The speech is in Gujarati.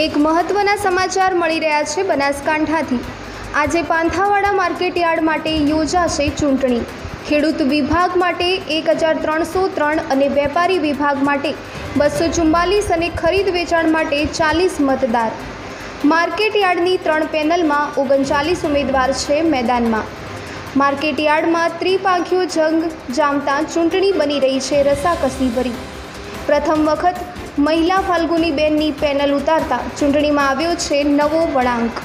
એક મહત્વના સમાચાર મળી રહ્યા છે બનાસકાંઠાથી. આજે પાંથાવાડા માર્કેટયાર્ડ માટે યોજાશે ચૂંટણી. ખેડૂત વિભાગ માટે એક હજાર ત્રણસો ત્રણ અને વેપારી વિભાગ માટે બસો ચુમ્માલીસ અને ખરીદ વેચાણ માટે ચાલીસ મતદાર. માર્કેટયાર્ડની ત્રણ પેનલમાં ઓગણચાલીસ ઉમેદવાર છે મેદાનમાં. માર્કેટયાર્ડમાં ત્રિપાંખીઓ જંગ જામતા ચૂંટણી બની રહી છે રસાકસી ભરી પ્રથમ વખત મહિલા ફાલ્ગુની બેનની પેનલ ઉતારતા ચૂંટણીમાં આવ્યો છે નવો વળાંક.